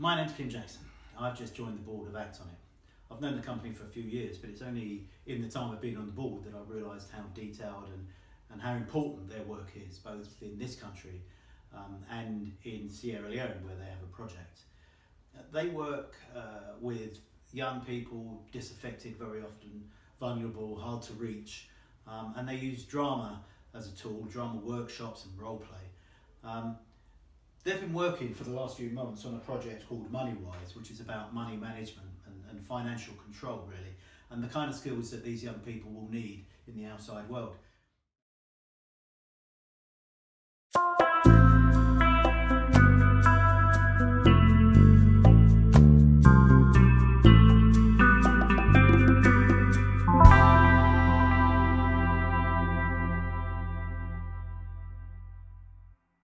My name's Kim Jackson. I've just joined the board of Act On It. I've known the company for a few years, but it's only in the time I've been on the board that I've realised how detailed and, and how important their work is, both in this country um, and in Sierra Leone, where they have a project. Uh, they work uh, with young people, disaffected very often, vulnerable, hard to reach, um, and they use drama as a tool, drama workshops and role play. Um, they've been working for the last few months on a project called MoneyWise, which is about money management and, and financial control, really, and the kind of skills that these young people will need in the outside world.